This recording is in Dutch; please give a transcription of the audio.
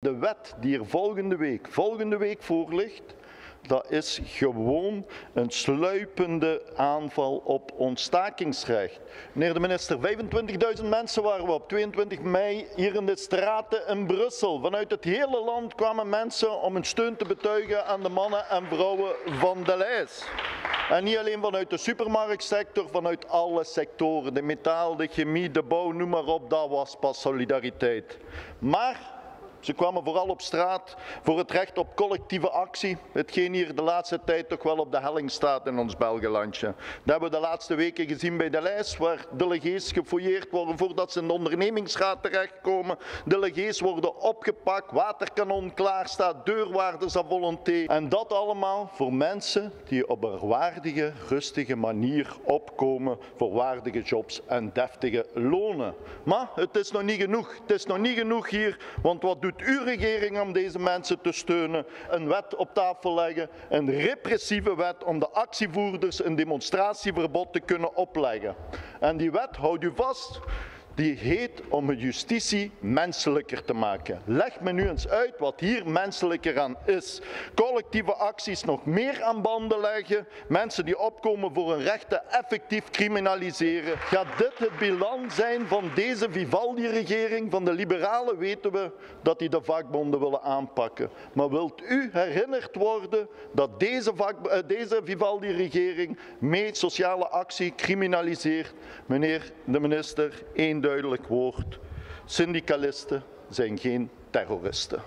De wet die er volgende week, volgende week voor ligt, dat is gewoon een sluipende aanval op ons stakingsrecht. Meneer de minister, 25.000 mensen waren we op 22 mei hier in de straten in Brussel. Vanuit het hele land kwamen mensen om hun steun te betuigen aan de mannen en vrouwen van de lijst. En niet alleen vanuit de supermarktsector, vanuit alle sectoren. De metaal, de chemie, de bouw, noem maar op, dat was pas solidariteit. Maar ze kwamen vooral op straat voor het recht op collectieve actie, hetgeen hier de laatste tijd toch wel op de helling staat in ons Belgelandje. Dat hebben we de laatste weken gezien bij de lijst, waar delegees gefouilleerd worden voordat ze in de ondernemingsraad terechtkomen. Delegees worden opgepakt, waterkanon klaarstaat, deurwaarders à volonté. En dat allemaal voor mensen die op een waardige, rustige manier opkomen voor waardige jobs en deftige lonen. Maar het is nog niet genoeg. Het is nog niet genoeg hier, want wat doet uw regering om deze mensen te steunen? Een wet op tafel leggen, een repressieve wet om de actievoerders een demonstratieverbod te kunnen opleggen. En die wet, houdt u vast, die heet om justitie menselijker te maken. Leg me nu eens uit wat hier menselijker aan is. Collectieve acties nog meer aan banden leggen, mensen die opkomen voor hun rechten effectief criminaliseren. Gaat dit het bilan zijn van deze Vivaldi-regering? Van de liberalen weten we dat die de vakbonden willen aanpakken. Maar wilt u herinnerd worden dat deze, vak, deze Vivaldi-regering mee sociale actie criminaliseert? Meneer de minister, één duidelijk woord. Syndicalisten zijn geen terroristen.